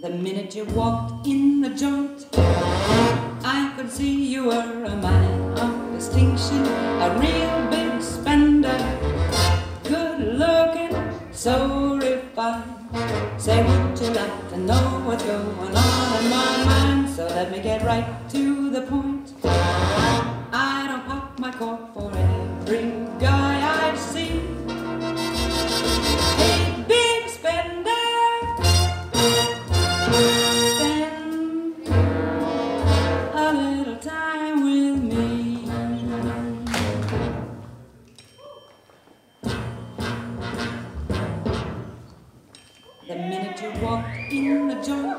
The minute you walked in the joint, I could see you were a man of distinction, a real big spender, good looking, so refined. Say, would you like to know what's going on in my mind? So let me get right to the point. Time with me. The minute you walked in the joint,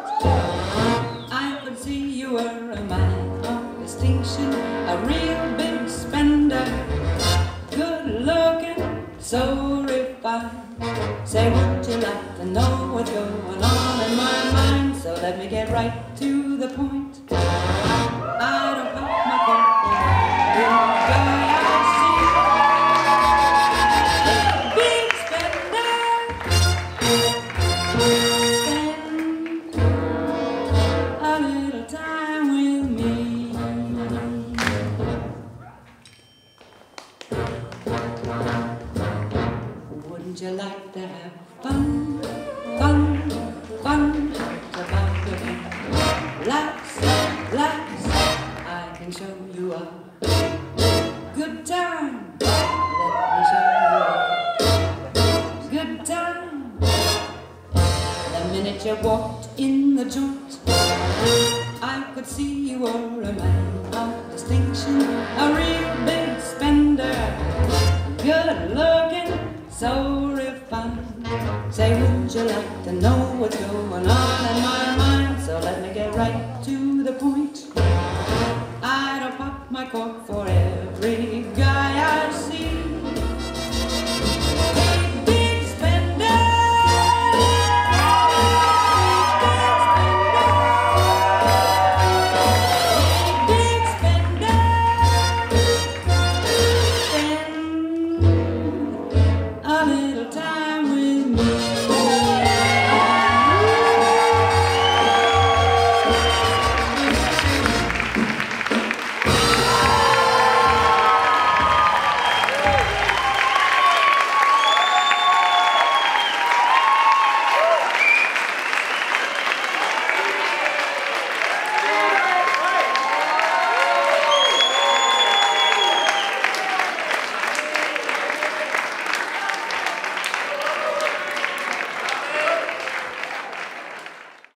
I could see you were a man of distinction, a real big spender, good looking, so refined. Say, would you like to know what's going on in my mind? So let me get right to the point. You like to have fun, fun, fun? How's about the Relax, relax. I can show you a good time. Let me show you a good time. The minute you walked in the joint, I could see you were a man of distinction, a real big spender, good looking, so. Say, would you like to know what's going on in my mind? So let me get right